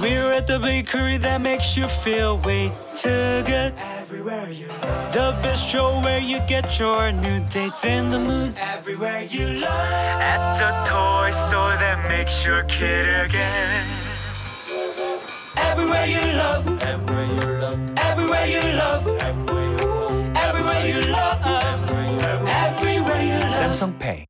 We're at the bakery that makes you feel way too good. Everywhere you love. The bistro where you get your new dates in the mood. Everywhere you love. At the toy store that makes your kid again. Everywhere you love. Everywhere you love. Everywhere you love. Everywhere you love. Everywhere you love. Everywhere you love. Samsung Pay